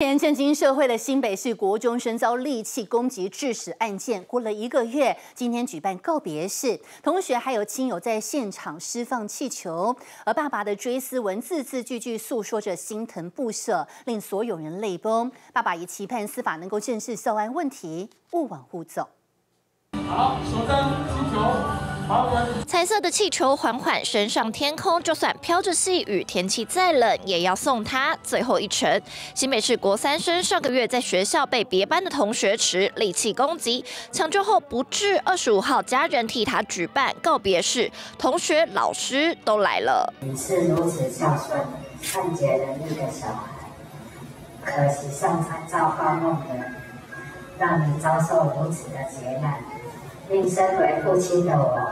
前震惊社会的新北市国中生遭利器攻击致死案件，过了一个月，今天举办告别式，同学还有亲友在现场释放气球，而爸爸的追思文字字句句诉说着心疼不舍，令所有人泪崩。爸爸也期盼司法能够正视校安问题，勿往勿走。好，手灯气球。彩色的气球缓缓升上天空，就算飘着细雨，天气再冷，也要送他最后一程。新北市国三生上个月在学校被别班的同学持利器攻击，抢救后不治。二十五号，家人替他举办告别式，同学、老师都来了。你是如此孝顺、善解人意的小孩，可惜上苍造化弄人，让你遭受如此的劫难。令身为父亲的我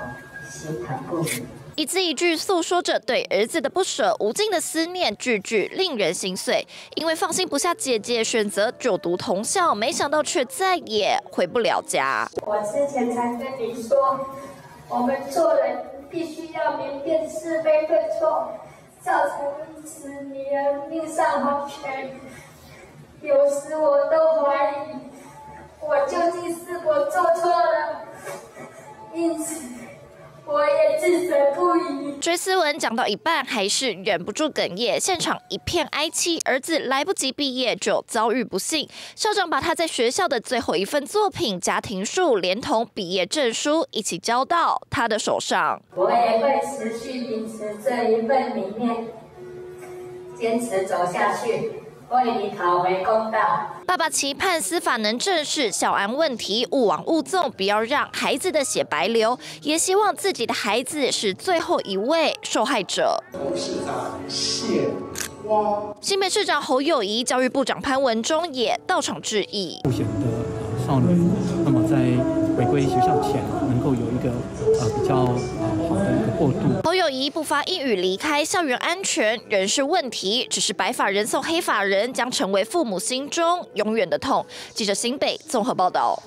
心疼不已，一字一句诉说着对儿子的不舍、无尽的思念，句句令人心碎。因为放心不下姐姐，选择就读同校，没想到却再也回不了家。我之前才跟你说，我们做人必须要明辨是非对错，造成因此你儿命丧黄泉。有时我都怀疑，我也自责不已。追思文讲到一半，还是忍不住哽咽，现场一片哀戚。儿子来不及毕业就遭遇不幸，校长把他在学校的最后一份作品《家庭树》连同毕业证书一起交到他的手上。我也会持续秉持这一份理念，坚持走下去。为你讨回公道。爸爸期盼司法能正视小安问题，勿往勿纵，不要让孩子的血白流。也希望自己的孩子是最后一位受害者。市长谢花，新北市长侯友谊、教育部长潘文忠也到场致意。的少女，那么在回归学校前，能够有一个呃比较呃好的过渡。侯友谊不发一语离开，校园安全仍是问题，只是白发人送黑发人，将成为父母心中永远的痛。记者新北综合报道。